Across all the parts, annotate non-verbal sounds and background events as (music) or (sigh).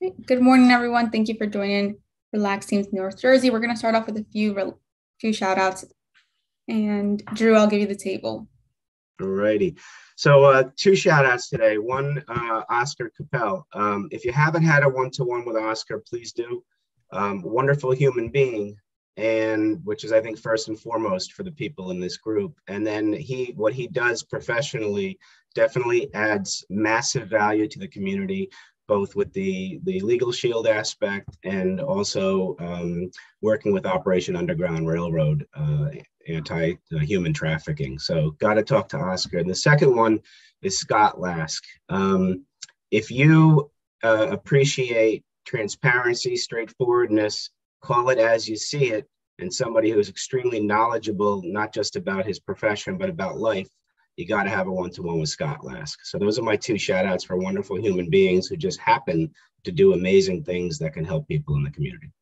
Good morning, everyone. Thank you for joining Relax Teams North Jersey. We're going to start off with a few few shout outs. And Drew, I'll give you the table. All righty. So uh, two shout outs today. One, uh, Oscar Capel. Um, if you haven't had a one-to-one with Oscar, please do. Um, wonderful human being, and which is I think first and foremost for the people in this group. And then he, what he does professionally definitely adds massive value to the community both with the, the legal shield aspect and also um, working with Operation Underground Railroad, uh, anti-human trafficking. So got to talk to Oscar. And the second one is Scott Lask. Um, if you uh, appreciate transparency, straightforwardness, call it as you see it, and somebody who's extremely knowledgeable, not just about his profession, but about life, you got to have a one-to-one with Scott Lask. So those are my two shout outs for wonderful human beings who just happen to do amazing things that can help people in the community.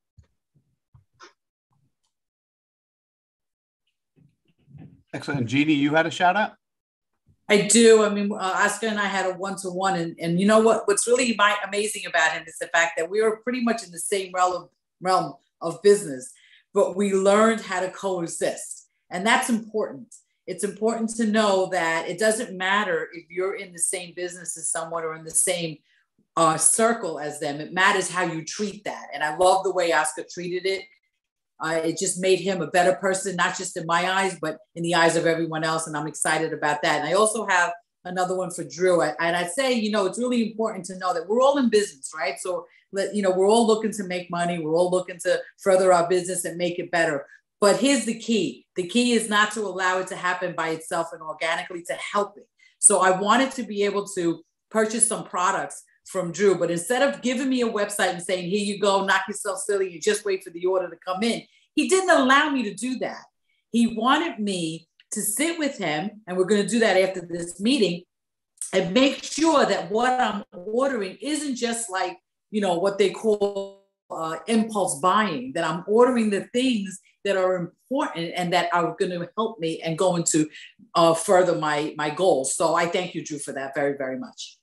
Excellent. Jeannie, you had a shout out? I do. I mean, uh, Oscar and I had a one to one, and and you know what? What's really my, amazing about him is the fact that we were pretty much in the same realm of, realm of business, but we learned how to coexist, and that's important it's important to know that it doesn't matter if you're in the same business as someone or in the same uh, circle as them. It matters how you treat that. And I love the way Oscar treated it. Uh, it just made him a better person, not just in my eyes, but in the eyes of everyone else. And I'm excited about that. And I also have another one for Drew. And I'd say, you know, it's really important to know that we're all in business, right? So, you know, we're all looking to make money. We're all looking to further our business and make it better. But here's the key the key is not to allow it to happen by itself and organically to help it. So I wanted to be able to purchase some products from Drew, but instead of giving me a website and saying, here you go, knock yourself silly, you just wait for the order to come in, he didn't allow me to do that. He wanted me to sit with him, and we're going to do that after this meeting, and make sure that what I'm ordering isn't just like, you know, what they call uh, impulse buying, that I'm ordering the things that are important and that are going to help me and going to uh, further my my goals. So I thank you, Drew, for that very very much.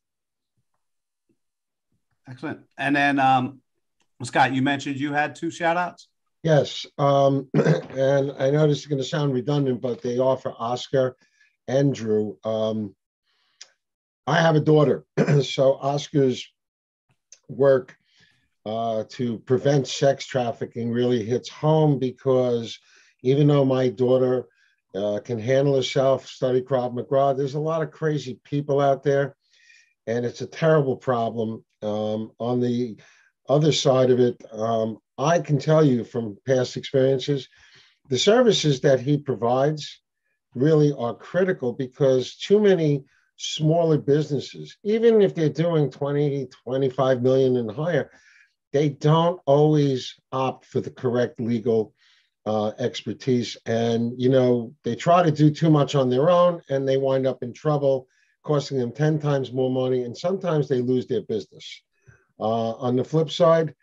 Excellent. And then um, Scott, you mentioned you had two shout outs. Yes. Um, (clears throat) and I know this is going to sound redundant, but they are for Oscar and Drew. Um, I have a daughter. (clears throat) so Oscar's work uh, to prevent sex trafficking really hits home because even though my daughter uh, can handle herself, study Krav Maga, there's a lot of crazy people out there, and it's a terrible problem. Um, on the other side of it, um, I can tell you from past experiences, the services that he provides really are critical because too many smaller businesses, even if they're doing 20, 25 million and higher, they don't always opt for the correct legal uh, expertise. And, you know, they try to do too much on their own and they wind up in trouble, costing them 10 times more money. And sometimes they lose their business. Uh, on the flip side,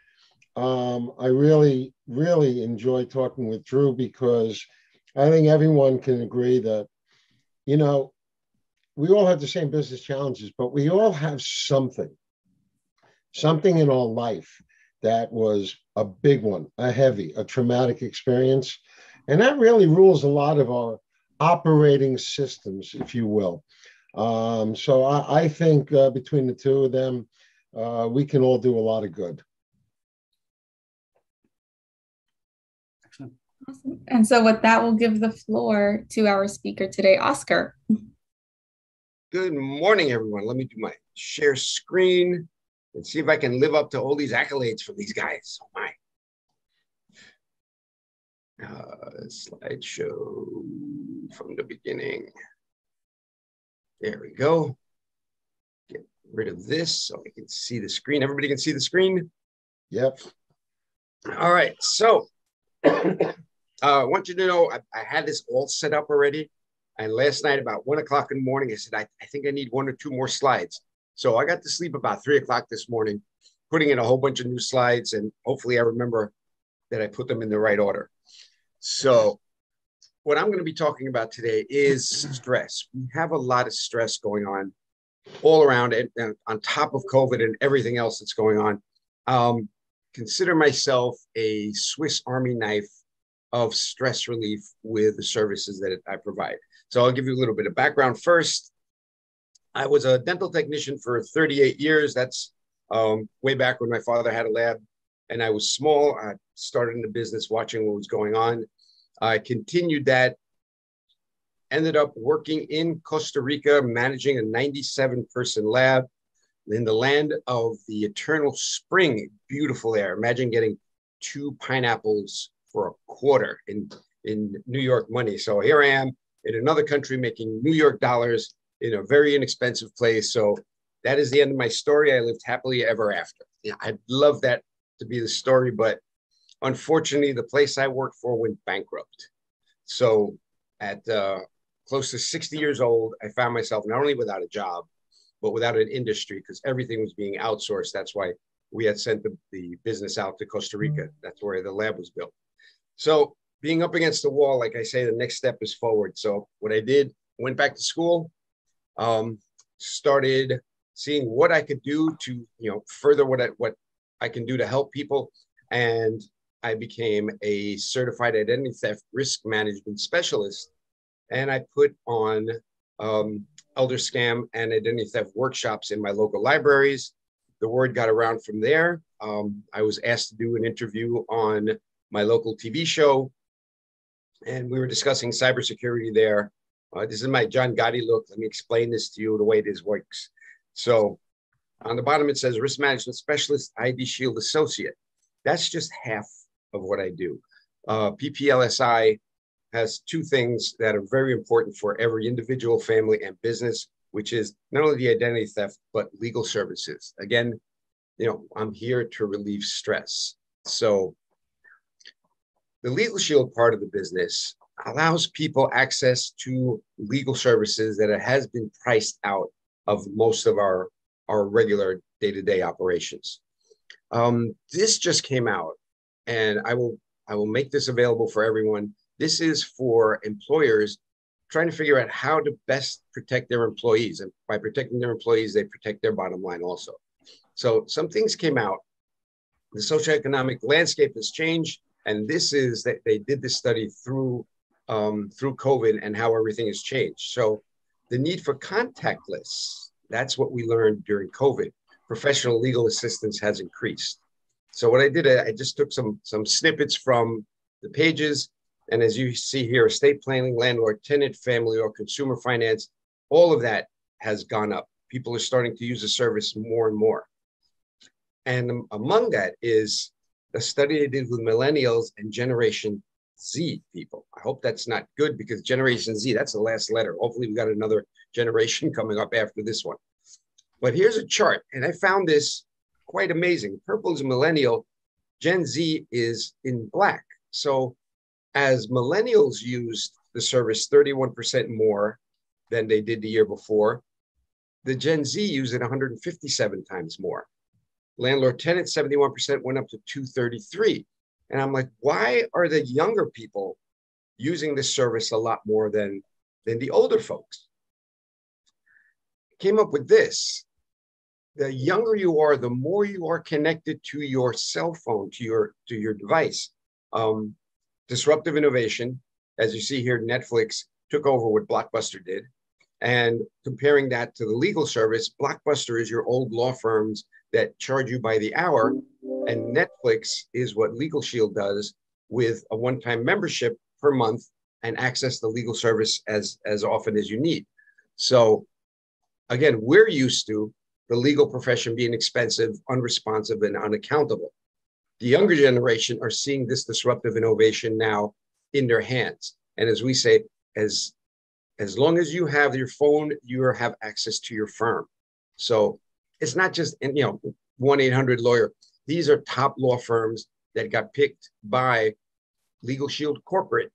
um, I really, really enjoy talking with Drew because I think everyone can agree that, you know, we all have the same business challenges, but we all have something, something in our life that was a big one, a heavy, a traumatic experience. And that really rules a lot of our operating systems, if you will. Um, so I, I think uh, between the two of them, uh, we can all do a lot of good. Awesome. And so, with that, we'll give the floor to our speaker today, Oscar. Good morning, everyone. Let me do my share screen and see if I can live up to all these accolades from these guys. Oh my. Uh, slideshow from the beginning. There we go. Get rid of this so I can see the screen. Everybody can see the screen? Yep. All right. So (coughs) uh, I want you to know I, I, had this all set up already. And last night, about one o'clock in the morning, I said, I, I think I need one or two more slides. So I got to sleep about three o'clock this morning, putting in a whole bunch of new slides, and hopefully I remember that I put them in the right order. So what I'm going to be talking about today is stress. We have a lot of stress going on all around and, and on top of COVID and everything else that's going on. um, consider myself a Swiss Army knife of stress relief with the services that I provide. So I'll give you a little bit of background first. I was a dental technician for 38 years. That's um, way back when my father had a lab and I was small. I started in the business watching what was going on. I continued that, ended up working in Costa Rica, managing a 97 person lab in the land of the eternal spring. Beautiful there. Imagine getting two pineapples for a quarter in, in New York money. So here I am in another country making New York dollars in a very inexpensive place. So that is the end of my story. I lived happily ever after. Yeah, I'd love that to be the story, but unfortunately, the place I worked for went bankrupt. So at uh, close to 60 years old, I found myself not only without a job, but without an industry because everything was being outsourced. That's why we had sent the, the business out to Costa Rica. That's where the lab was built. So being up against the wall, like I say, the next step is forward. So what I did, went back to school, um, started seeing what I could do to, you know, further what I, what I can do to help people. And I became a certified identity theft risk management specialist. And I put on um, elder scam and identity theft workshops in my local libraries. The word got around from there. Um, I was asked to do an interview on my local TV show, and we were discussing cybersecurity there. Uh, this is my John Gotti look. Let me explain this to you the way this works. So on the bottom, it says risk management specialist, ID Shield associate. That's just half of what I do. Uh, PPLSI has two things that are very important for every individual, family, and business, which is not only the identity theft, but legal services. Again, you know, I'm here to relieve stress. So the Legal Shield part of the business allows people access to legal services that has been priced out of most of our, our regular day-to-day operations. Um, this just came out, and I will I will make this available for everyone. This is for employers trying to figure out how to best protect their employees, and by protecting their employees, they protect their bottom line also. So some things came out. The socioeconomic landscape has changed and this is that they did this study through um, through COVID and how everything has changed. So the need for contactless, that's what we learned during COVID. Professional legal assistance has increased. So what I did, I just took some some snippets from the pages, and as you see here, estate planning, landlord, tenant, family, or consumer finance, all of that has gone up. People are starting to use the service more and more. And among that is a study I did with millennials and Generation Z people. I hope that's not good because Generation Z, that's the last letter. Hopefully, we got another generation (laughs) coming up after this one. But here's a chart, and I found this quite amazing. Purple is millennial, Gen Z is in black. So, as millennials used the service 31% more than they did the year before, the Gen Z used it 157 times more landlord tenant 71% went up to 233 and i'm like why are the younger people using this service a lot more than than the older folks? Came up with this. The younger you are the more you are connected to your cell phone to your to your device. Um, disruptive innovation as you see here netflix took over what blockbuster did. And comparing that to the legal service blockbuster is your old law firms that charge you by the hour. And Netflix is what Legal Shield does with a one time membership per month and access the legal service as, as often as you need. So, again, we're used to the legal profession being expensive, unresponsive, and unaccountable. The younger generation are seeing this disruptive innovation now in their hands. And as we say, as as long as you have your phone, you have access to your firm. So it's not just you know one eight hundred lawyer. These are top law firms that got picked by Legal Shield Corporate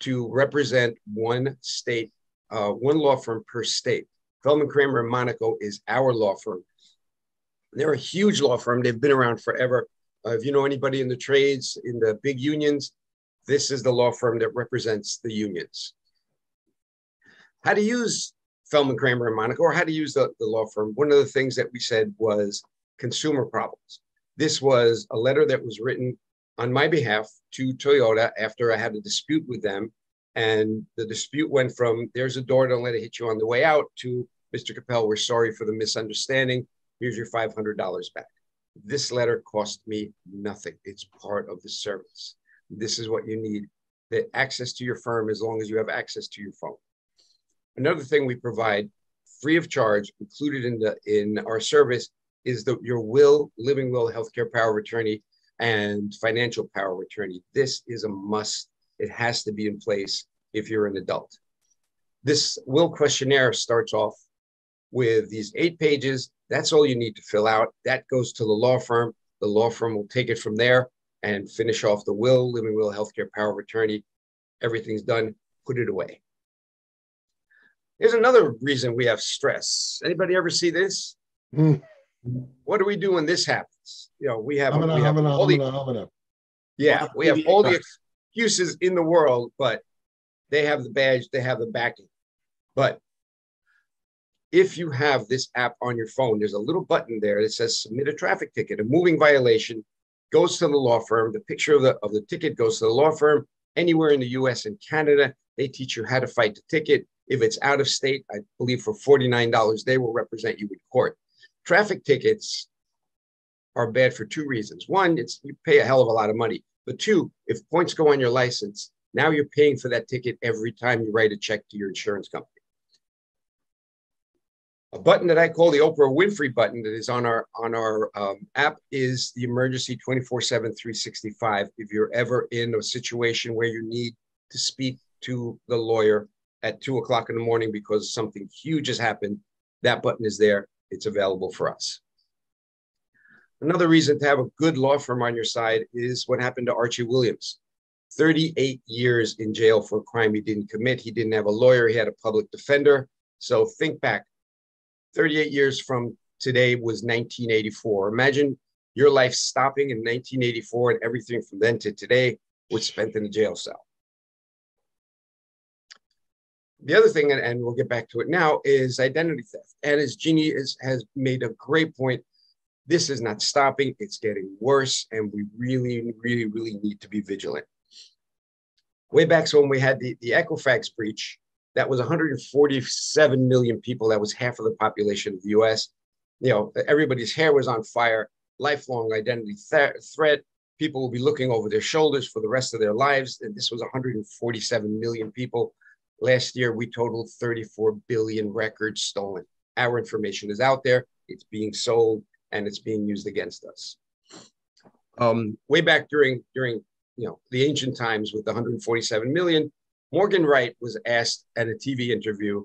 to represent one state, uh, one law firm per state. Feldman Kramer and Monaco is our law firm. They're a huge law firm. They've been around forever. Uh, if you know anybody in the trades, in the big unions, this is the law firm that represents the unions. How to use Feldman Kramer and Monaco, or how to use the, the law firm, one of the things that we said was consumer problems. This was a letter that was written on my behalf to Toyota after I had a dispute with them. And the dispute went from there's a door, don't let it hit you on the way out to Mr. Capel, we're sorry for the misunderstanding. Here's your $500 back. This letter cost me nothing. It's part of the service. This is what you need the access to your firm as long as you have access to your phone. Another thing we provide free of charge, included in the in our service, is the your will, living will, healthcare power of attorney, and financial power of attorney. This is a must. It has to be in place if you're an adult. This will questionnaire starts off with these eight pages. That's all you need to fill out. That goes to the law firm. The law firm will take it from there and finish off the will, living will, healthcare power of attorney. Everything's done. Put it away. Here's another reason we have stress. Anybody ever see this? Mm. What do we do when this happens? You know, we have, gonna, we have gonna, all I'm the, gonna. yeah, we have all the excuses in the world, but they have the badge, they have the backing. But if you have this app on your phone, there's a little button there that says submit a traffic ticket, a moving violation goes to the law firm. The picture of the, of the ticket goes to the law firm anywhere in the US and Canada. They teach you how to fight the ticket. If it's out of state, I believe for $49, they will represent you in court. Traffic tickets are bad for two reasons. One, it's you pay a hell of a lot of money. But two, if points go on your license, now you're paying for that ticket every time you write a check to your insurance company. A button that I call the Oprah Winfrey button that is on our on our um, app is the emergency 24/7 365. If you're ever in a situation where you need to speak to the lawyer at two o'clock in the morning because something huge has happened, that button is there. It's available for us. Another reason to have a good law firm on your side is what happened to Archie Williams. 38 years in jail for a crime he didn't commit. He didn't have a lawyer, he had a public defender. So think back 38 years from today was 1984. Imagine your life stopping in 1984 and everything from then to today was spent in a jail cell. The other thing, and we'll get back to it now, is identity theft. And as Jeannie is, has made a great point, this is not stopping, it's getting worse, and we really, really, really need to be vigilant. Way back when we had the, the Equifax breach, that was 147 million people. That was half of the population of the US. You know, everybody's hair was on fire, lifelong identity th- threat. People will be looking over their shoulders for the rest of their lives. And this was 147 million people. Last year, we totaled 34 billion records stolen. Our information is out there, it's being sold, and it's being used against us. Um, way back during during you know the ancient times with the 147 million, Morgan Wright was asked at a TV interview,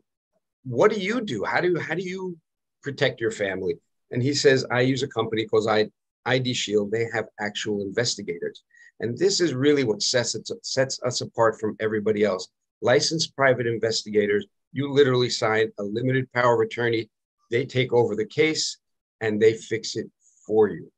"What do you do? How do how do you protect your family?" And he says, "I use a company called ID Shield. They have actual investigators, and this is really what sets it, sets us apart from everybody else. Licensed private investigators. You literally sign a limited power of attorney. They take over the case and they fix it for you.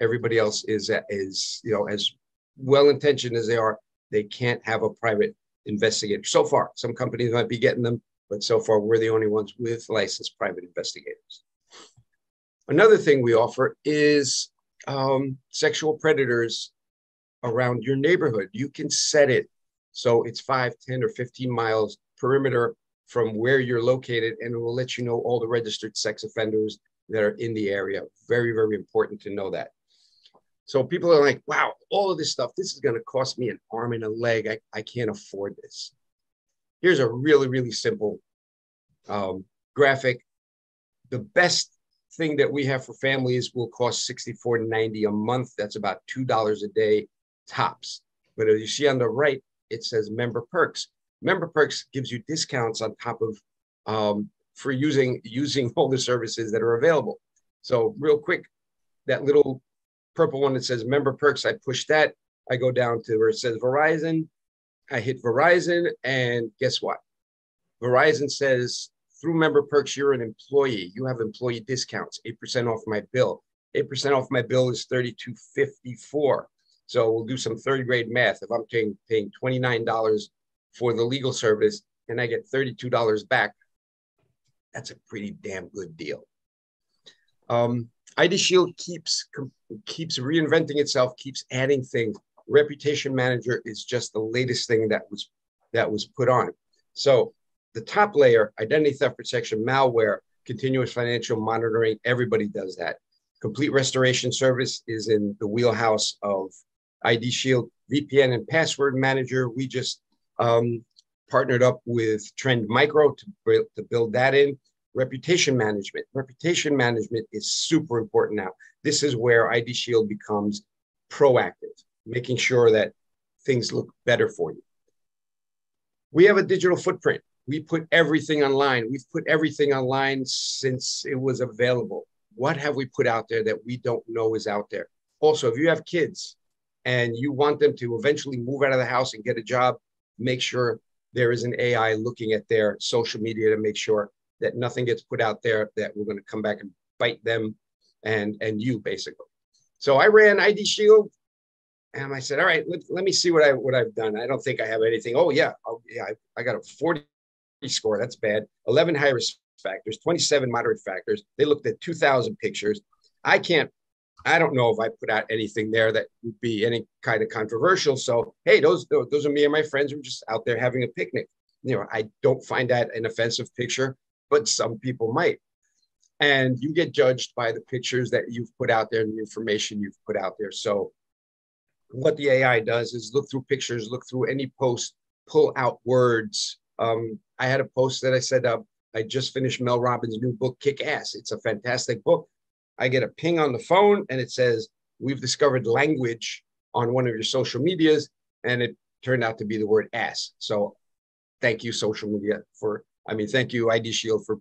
Everybody else is is you know as well intentioned as they are, they can't have a private investigator. So far, some companies might be getting them, but so far we're the only ones with licensed private investigators. Another thing we offer is um, sexual predators around your neighborhood. You can set it so it's 5, 10, or 15 miles perimeter from where you're located, and it will let you know all the registered sex offenders that are in the area. Very, very important to know that. So people are like, wow, all of this stuff, this is going to cost me an arm and a leg. I, I can't afford this. Here's a really, really simple um, graphic. The best thing that we have for families will cost 64.90 a month. That's about $2 a day tops. But as you see on the right, it says member perks. Member perks gives you discounts on top of um, for using using all the services that are available. So real quick, that little purple one that says member perks. I push that. I go down to where it says Verizon. I hit Verizon, and guess what? Verizon says through member perks, you're an employee. You have employee discounts, 8% off my bill. 8% off my bill is 32.54. So we'll do some third grade math. If I'm paying, paying $29 for the legal service and I get $32 back, that's a pretty damn good deal. Um, ID Shield keeps keeps reinventing itself, keeps adding things. Reputation Manager is just the latest thing that was that was put on. So the top layer, identity theft protection, malware, continuous financial monitoring, everybody does that. Complete restoration service is in the wheelhouse of ID Shield, VPN and password manager. We just um, partnered up with Trend Micro to, to build that in. Reputation management. Reputation management is super important now. This is where ID Shield becomes proactive, making sure that things look better for you. We have a digital footprint. We put everything online. We've put everything online since it was available. What have we put out there that we don't know is out there? Also, if you have kids and you want them to eventually move out of the house and get a job, make sure there is an AI looking at their social media to make sure that nothing gets put out there that we're going to come back and bite them and and you basically. So I ran ID Shield, and I said, all right, let, let me see what I what I've done. I don't think I have anything. Oh yeah, oh, yeah, I, I got a 40 score. That's bad. 11 high risk factors, 27 moderate factors. They looked at 2,000 pictures. I can't. I don't know if I put out anything there that would be any kind of controversial. So hey, those those are me and my friends who are just out there having a picnic. You know, I don't find that an offensive picture but some people might. And you get judged by the pictures that you've put out there and the information you've put out there. So, what the AI does is look through pictures, look through any post, pull out words. Um, I had a post that I said, uh, I just finished Mel Robbins' new book, Kick Ass. It's a fantastic book. I get a ping on the phone and it says, We've discovered language on one of your social medias. And it turned out to be the word ass. So, thank you, social media, for I mean, thank you, ID Shield, for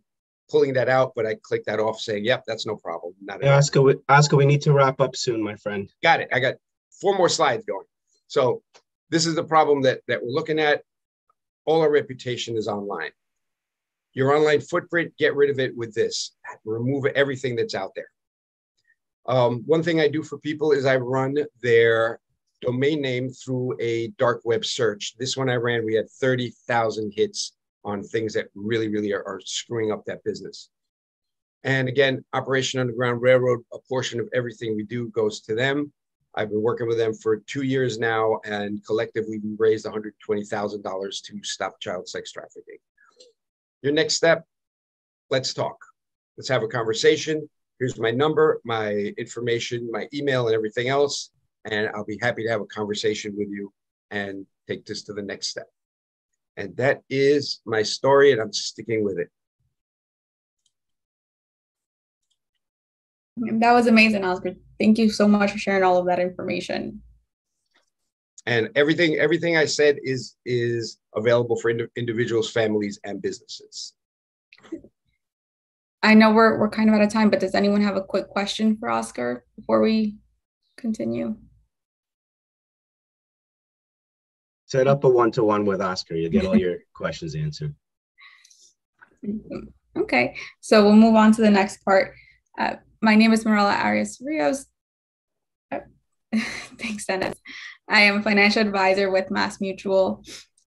pulling that out, but I clicked that off saying, yep, that's no problem. Not yeah, Oscar, we, Oscar, we need to wrap up soon, my friend. Got it. I got four more slides going. So this is the problem that, that we're looking at. All our reputation is online. Your online footprint, get rid of it with this. Remove everything that's out there. Um, one thing I do for people is I run their domain name through a dark web search. This one I ran, we had 30,000 hits on things that really, really are, are screwing up that business. And again, Operation Underground Railroad, a portion of everything we do goes to them. I've been working with them for two years now, and collectively we raised $120,000 to stop child sex trafficking. Your next step, let's talk. Let's have a conversation. Here's my number, my information, my email, and everything else. And I'll be happy to have a conversation with you and take this to the next step. And that is my story, and I'm sticking with it. That was amazing, Oscar. Thank you so much for sharing all of that information. And everything, everything I said is is available for ind- individuals, families, and businesses. I know we're we're kind of out of time, but does anyone have a quick question for Oscar before we continue? Set up a one-to-one with Oscar. You'll get all your (laughs) questions answered. Okay, so we'll move on to the next part. Uh, my name is Mirella Arias Rios. Uh, (laughs) thanks, Dennis. I am a financial advisor with Mass Mutual,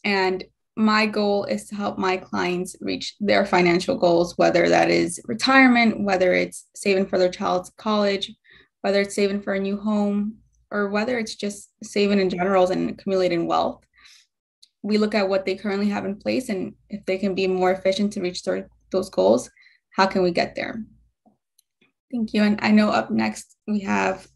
and my goal is to help my clients reach their financial goals, whether that is retirement, whether it's saving for their child's college, whether it's saving for a new home, or whether it's just saving in general and accumulating wealth we look at what they currently have in place and if they can be more efficient to reach their, those goals, how can we get there? Thank you. And I know up next we have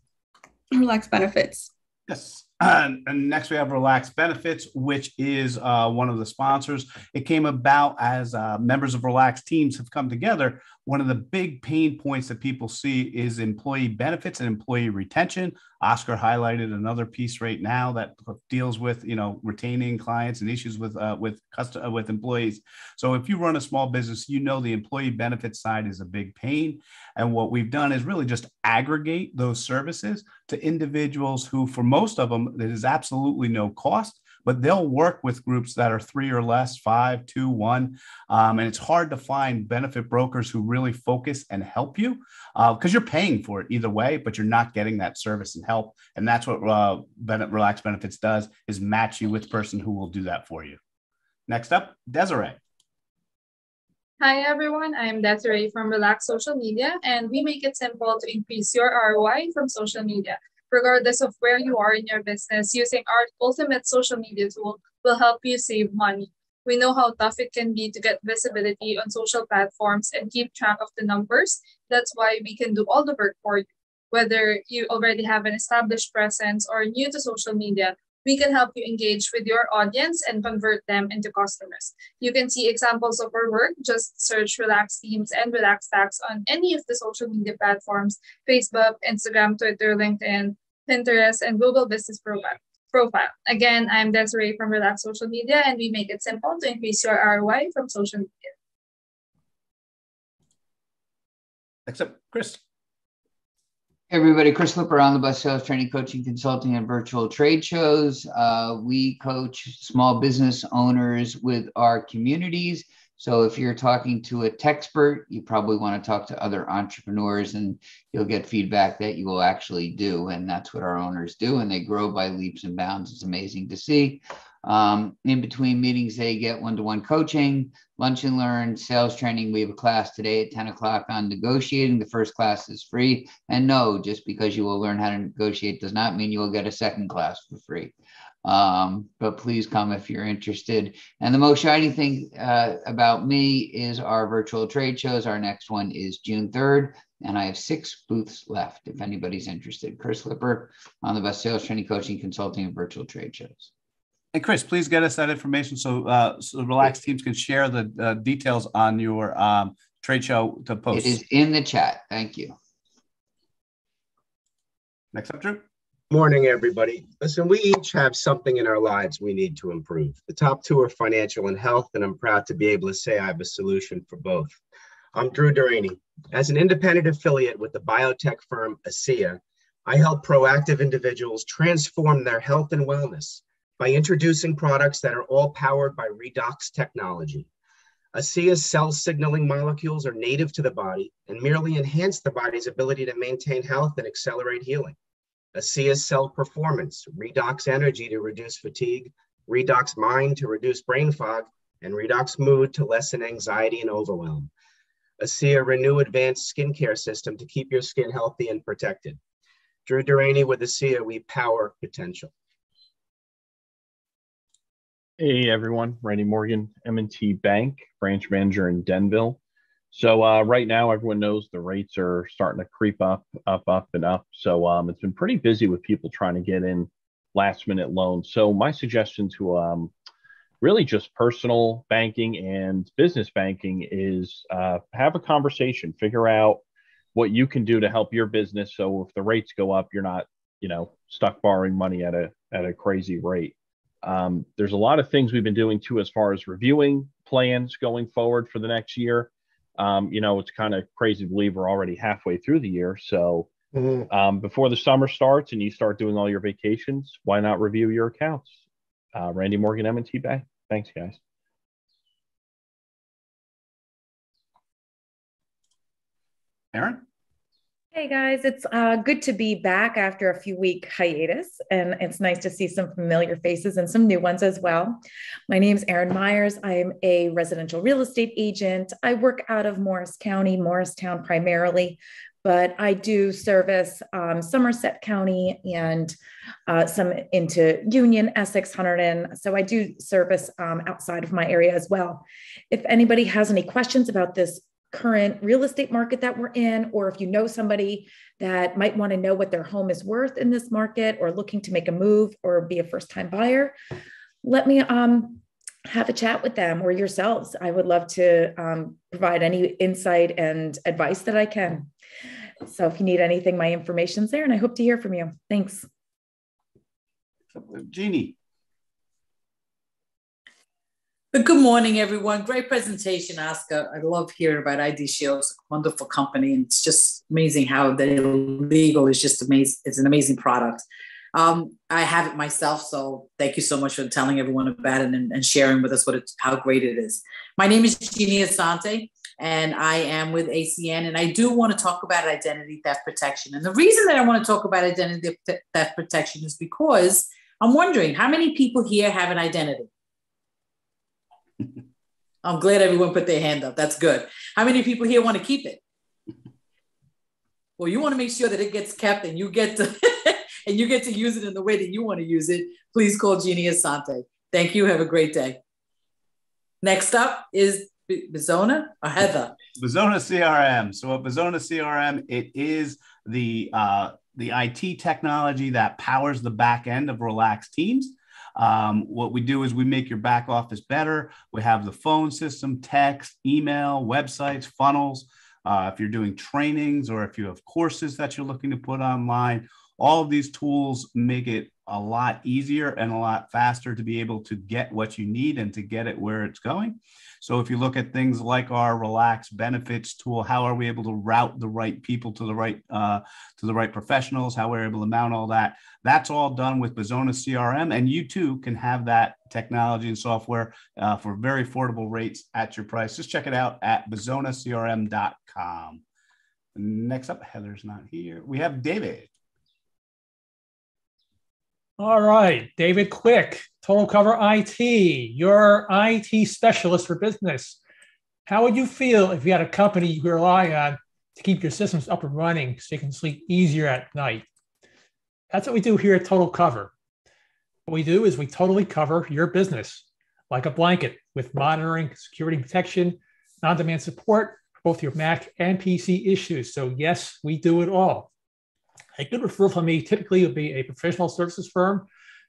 Relax Benefits. Yes. And, next we have Relax Benefits, which is uh, one of the sponsors. It came about as uh, members of Relax teams have come together. One of the big pain points that people see is employee benefits and employee retention. Oscar highlighted another piece right now that deals with you know retaining clients and issues with uh, with custom uh, with employees. So if you run a small business, you know the employee benefits side is a big pain. And what we've done is really just aggregate those services to individuals who, for most of them, there is absolutely no cost but they'll work with groups that are three or less, five, two, one. Um, and it's hard to find benefit brokers who really focus and help you because uh, you're paying for it either way, but you're not getting that service and help. And that's what uh, Relax Benefits does is match you with person who will do that for you. Next up, Desiree. Hi everyone, I'm Desiree from Relax Social Media, and we make it simple to increase your ROI from social media. Regardless of where you are in your business, using our ultimate social media tool will help you save money. We know how tough it can be to get visibility on social platforms and keep track of the numbers. That's why we can do all the work for you. Whether you already have an established presence or new to social media, we can help you engage with your audience and convert them into customers. You can see examples of our work. Just search Relax Teams and Relax Tax on any of the social media platforms Facebook, Instagram, Twitter, LinkedIn, Pinterest, and Google Business Profile. Profile. Again, I'm Desiree from Relax Social Media, and we make it simple to increase your ROI from social media. Except Chris. Everybody, Chris Lipper on the bus sales training, coaching, consulting, and virtual trade shows. Uh, we coach small business owners with our communities. So if you're talking to a tech expert, you probably want to talk to other entrepreneurs and you'll get feedback that you will actually do. And that's what our owners do. And they grow by leaps and bounds. It's amazing to see. Um, in between meetings, they get one to one coaching, lunch and learn, sales training. We have a class today at 10 o'clock on negotiating. The first class is free. And no, just because you will learn how to negotiate does not mean you will get a second class for free. Um, but please come if you're interested. And the most shiny thing uh, about me is our virtual trade shows. Our next one is June 3rd, and I have six booths left if anybody's interested. Chris Lipper on the best sales training, coaching, consulting, and virtual trade shows. And Chris, please get us that information so uh, so Relax teams can share the uh, details on your um, trade show to post. It is in the chat. Thank you. Next up, Drew. Morning, everybody. Listen, we each have something in our lives we need to improve. The top two are financial and health, and I'm proud to be able to say I have a solution for both. I'm Drew Deraney. As an independent affiliate with the biotech firm ASEA, I help proactive individuals transform their health and wellness by introducing products that are all powered by redox technology. ASEA's cell signaling molecules are native to the body and merely enhance the body's ability to maintain health and accelerate healing. ASEA's cell performance, redox energy to reduce fatigue, redox mind to reduce brain fog, and redox mood to lessen anxiety and overwhelm. ASEA Renew Advanced Skincare System to keep your skin healthy and protected. Drew Deraney with ASEA, we power potential. Hey everyone, Randy Morgan, M&T Bank, branch manager in Denville. So uh, right now, everyone knows the rates are starting to creep up, up, up, and up. So um, it's been pretty busy with people trying to get in last minute loans. So my suggestion to um, really just personal banking and business banking is uh, have a conversation, figure out what you can do to help your business. So if the rates go up, you're not, you know, stuck borrowing money at a at a crazy rate. Um, there's a lot of things we've been doing too, as far as reviewing plans going forward for the next year. Um, you know, it's kind of crazy to believe we're already halfway through the year. So mm-hmm. um, before the summer starts and you start doing all your vacations, why not review your accounts? Uh, Randy Morgan, M&T Bank. Thanks, guys. Erin? Hey guys, it's uh, good to be back after a few week hiatus, and it's nice to see some familiar faces and some new ones as well. My name is Erin Myers. I am a residential real estate agent. I work out of Morris County, Morristown primarily, but I do service um, Somerset County and uh, some into Union, Essex, Hunterdon. So I do service um, outside of my area as well. If anybody has any questions about this current real estate market that we're in, or if you know somebody that might want to know what their home is worth in this market or looking to make a move or be a first time buyer, let me um, have a chat with them or yourselves. I would love to um, provide any insight and advice that I can. So if you need anything, my information's there and I hope to hear from you. Thanks. Jeannie. But good morning, everyone. Great presentation, Oscar. I love hearing about ID Shield. It's a wonderful company, and it's just amazing how the legal is just amazing. It's an amazing product. Um, I have it myself, so thank you so much for telling everyone about it and, and sharing with us what how great it is. My name is Jeannie Assante, and I am with ACN, and I do want to talk about identity theft protection. And the reason that I want to talk about identity theft protection is because I'm wondering how many people here have an identity I'm glad everyone put their hand up. That's good. How many people here want to keep it? Well, you want to make sure that it gets kept and you get to (laughs) and you get to use it in the way that you want to use it. Please call Jeannie Assante. Thank you. Have a great day. Next up is Bizona or Heather. Bizona CRM. So at Bizona CRM, it is the uh, the IT technology that powers the back end of Relax Teams. Um, what we do is we make your back office better. We have the phone system, text, email, websites, funnels. Uh, if you're doing trainings or if you have courses that you're looking to put online, all of these tools make it a lot easier and a lot faster to be able to get what you need and to get it where it's going. So if you look at things like our Relax Benefits tool, how are we able to route the right people to the right uh, to the right professionals? How we're able to mount all that? That's all done with Bizona CRM, and you too can have that technology and software uh, for very affordable rates at your price. Just check it out at bizonacrm.com. Next up, Heather's not here. We have David. All right, David Quick, Total Cover IT, your IT specialist for business. How would you feel if you had a company you could rely on to keep your systems up and running so you can sleep easier at night? That's what we do here at Total Cover. What we do is we totally cover your business like a blanket with monitoring, security protection, on demand support for both your Mac and PC issues. So, yes, we do it all. A good referral for me typically would be a professional services firm,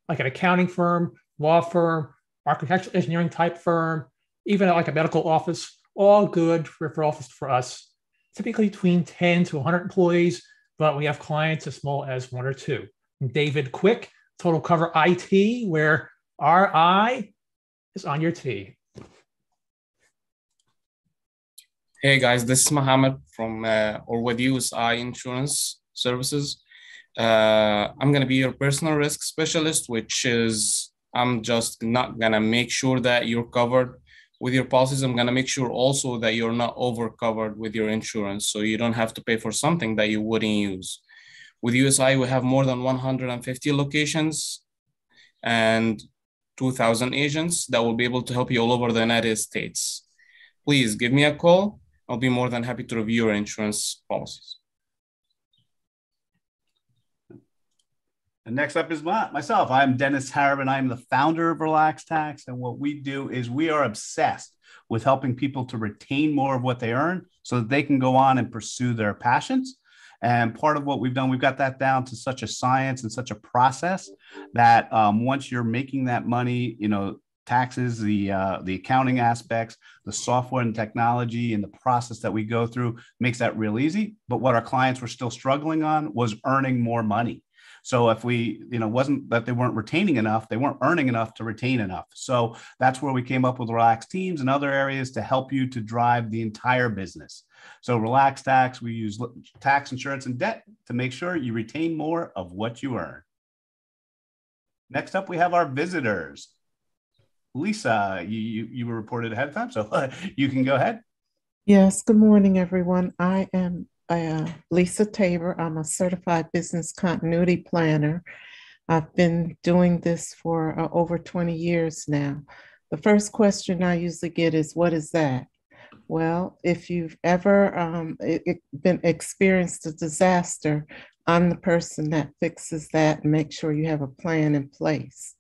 like an accounting firm, law firm, architectural engineering type firm, even like a medical office, all good referrals for us. Typically between 10 to 100 employees, but we have clients as small as one or two. David Quick, Total Cover IT, where our I is on your T. Hey guys, this is Mohamed from uh, or with USI Insurance services. Uh, I'm going to be your personal risk specialist, which is I'm just not going to make sure that you're covered with your policies. I'm going to make sure also that you're not over covered with your insurance. So you don't have to pay for something that you wouldn't use. With USI, we have more than 150 locations and 2,000 agents that will be able to help you all over the United States. Please give me a call. I'll be more than happy to review your insurance policies. And next up is my, myself. I'm Dennis Harabin, and I'm the founder of Relax Tax. And what we do is we are obsessed with helping people to retain more of what they earn so that they can go on and pursue their passions. And part of what we've done, we've got that down to such a science and such a process that um, once you're making that money, you know, taxes, the uh, the accounting aspects, the software and technology, and the process that we go through makes that real easy. But what our clients were still struggling on was earning more money. So if we, you know, wasn't that they weren't retaining enough, they weren't earning enough to retain enough. So that's where we came up with Relax Teams and other areas to help you to drive the entire business. So Relax Tax, we use tax, insurance, and debt to make sure you retain more of what you earn. Next up, we have our visitors. Lisa, you, you, you were reported ahead of time, so (laughs) you can go ahead. Yes, good morning, everyone. I am uh, Lisa Tabor. I'm a certified business continuity planner. I've been doing this for uh, over 20 years now. The first question I usually get is, What is that? Well, if you've ever um, it, it been experienced a disaster, I'm the person that fixes that and make sure you have a plan in place.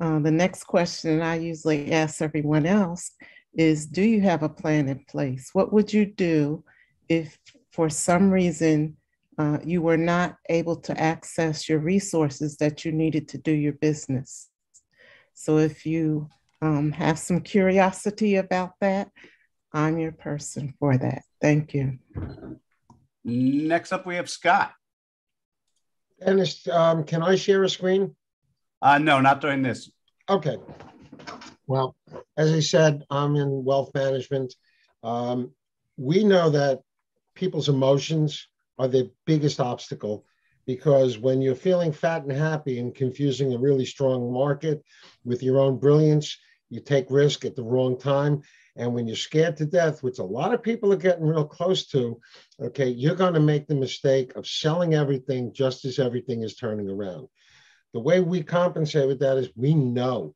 Uh, the next question I usually ask everyone else is Do you have a plan in place? What would you do if for some reason uh, you were not able to access your resources that you needed to do your business. So if you um, have some curiosity about that, I'm your person for that. Thank you. Next up, we have Scott. Dennis, um, can I share a screen? Uh, no, not during this. Okay. Well, as I said, I'm in wealth management. Um, we know that people's emotions are the biggest obstacle because when you're feeling fat and happy and confusing a really strong market with your own brilliance, you take risk at the wrong time. And when you're scared to death, which a lot of people are getting real close to, okay, you're going to make the mistake of selling everything just as everything is turning around. The way we compensate with that is we know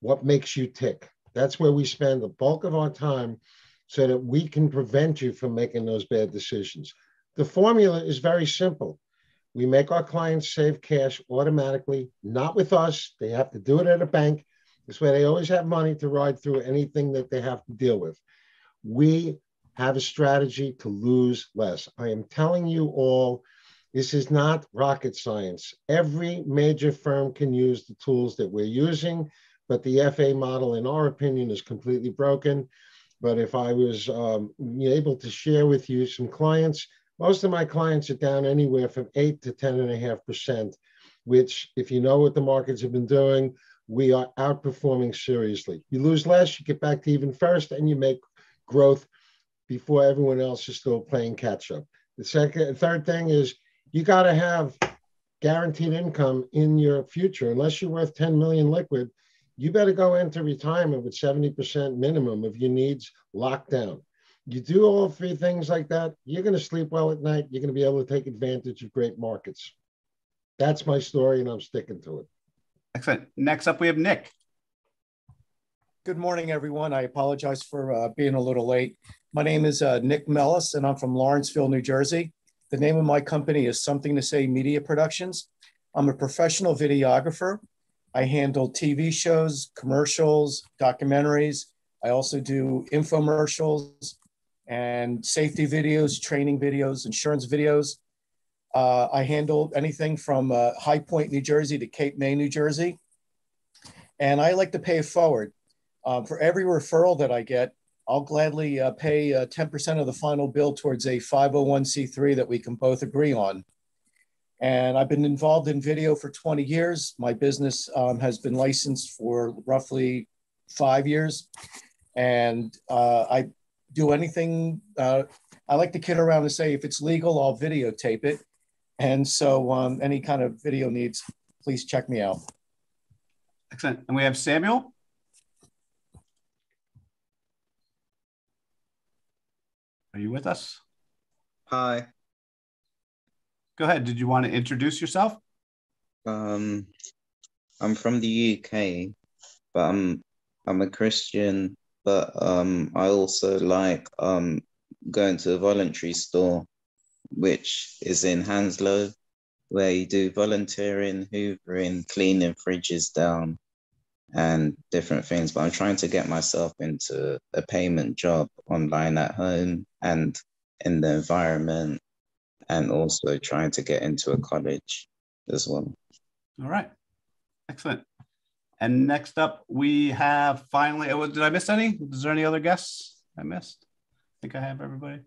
what makes you tick. That's where we spend the bulk of our time so that we can prevent you from making those bad decisions. The formula is very simple. We make our clients save cash automatically, not with us. They have to do it at a bank. This way, they always have money to ride through anything that they have to deal with. We have a strategy to lose less. I am telling you all, this is not rocket science. Every major firm can use the tools that we're using, but the FA model, in our opinion, is completely broken. But if I was um, able to share with you some clients, most of my clients are down anywhere from eight to ten and a half percent, which if you know what the markets have been doing, we are outperforming seriously. You lose less, you get back to even first, and you make growth before everyone else is still playing catch up. The second, third thing is you got to have guaranteed income in your future. Unless you're worth 10 million liquid, you better go into retirement with 70% minimum of your needs locked down. You do all three things like that, you're going to sleep well at night. You're going to be able to take advantage of great markets. That's my story, and I'm sticking to it. Excellent. Next up, we have Nick. Good morning, everyone. I apologize for uh, being a little late. My name is uh, Nick Mellis, and I'm from Lawrenceville, New Jersey. The name of my company is Something to Say Media Productions. I'm a professional videographer I handle TV shows, commercials, documentaries. I also do infomercials and safety videos, training videos, insurance videos. Uh, I handle anything from uh, High Point, New Jersey to Cape May, New Jersey. And I like to pay forward. Uh, for every referral that I get, I'll gladly uh, pay 10% uh, of the final bill towards a 501c3 that we can both agree on. And I've been involved in video for 20 years. My business um, has been licensed for roughly five years. And uh, I do anything, uh, I like to kid around and say if it's legal, I'll videotape it. And so um, any kind of video needs, please check me out. Excellent. And we have Samuel. Are you with us? Hi. Go ahead. Did you want to introduce yourself? Um, I'm from the UK, but I'm I'm a Christian, but um, I also like um going to a voluntary store, which is in Hounslow, where you do volunteering, hoovering, cleaning fridges down, and different things. But I'm trying to get myself into a payment job online at home and in the environment and also trying to get into a college as well. All right. Excellent. And next up, we have finally, oh, did I miss any? Is there any other guests I missed? I think I have everybody.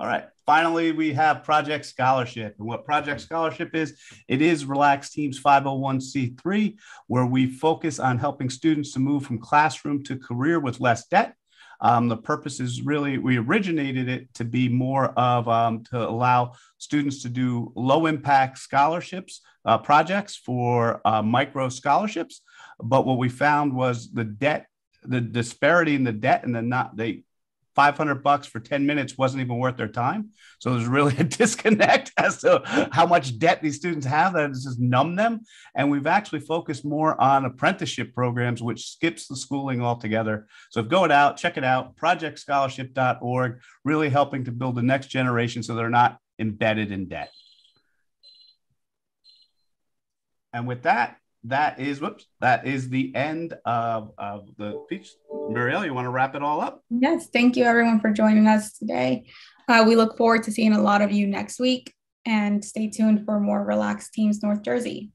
All right. Finally, we have Project Scholarship. And what Project Scholarship is, it is Relax Teams 501c3, where we focus on helping students to move from classroom to career with less debt um, the purpose is really, we originated it to be more of um, to allow students to do low impact scholarships, uh, projects for uh, micro scholarships. But what we found was the debt, the disparity in the debt and the not, they 500 bucks for 10 minutes wasn't even worth their time. So there's really a (laughs) disconnect as to how much debt these students have that it's just numb them. And we've actually focused more on apprenticeship programs, which skips the schooling altogether. So go it out, check it out, projectscholarship.org, really helping to build the next generation so they're not embedded in debt. And with that, that is whoops that is the end of, of the speech. Mirella you want to wrap it all up? Yes thank you everyone for joining us today. Uh, we look forward to seeing a lot of you next week and stay tuned for more Relax Teams north jersey